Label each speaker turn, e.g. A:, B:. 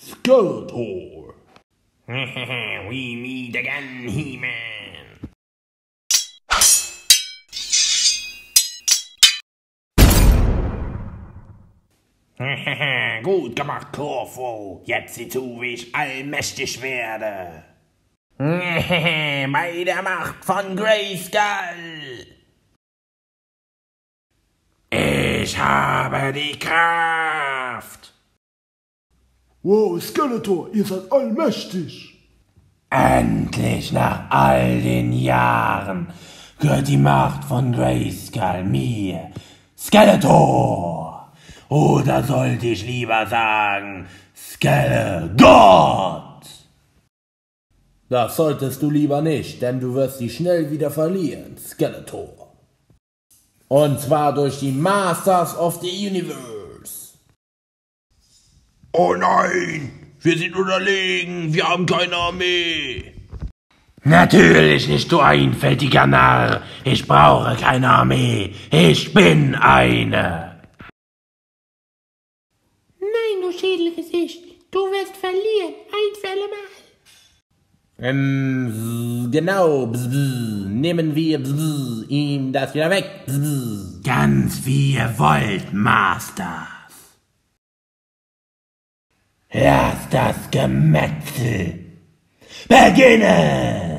A: Skeletor.
B: we meet again, He-Man. Gut gemacht, Corfu. Jetzt sieh zu, wie ich allmächtig werde. Bei der Macht von Grayskull. Ich habe die Kraft.
A: Wow, Skeletor, ihr seid allmächtig.
B: Endlich nach all den Jahren gehört die Macht von Grayskull mir, Skeletor. Oder sollte ich lieber sagen, Skelegott?
C: Das solltest du lieber nicht, denn du wirst sie schnell wieder verlieren, Skeletor. Und zwar durch die Masters of the Universe.
B: Oh nein, wir sind unterlegen, wir haben keine Armee. Natürlich nicht, du einfältiger Narr. Ich brauche keine Armee. Ich bin eine.
D: Nein, du Schädelgesicht, du wirst verlieren, ein für alle Mal.
C: Ähm, genau, bzz, bzz, nehmen wir bzz, ihm das wieder weg. Bzz.
B: Ganz wie ihr wollt, Masters. Lasst das Gemetzel beginnen!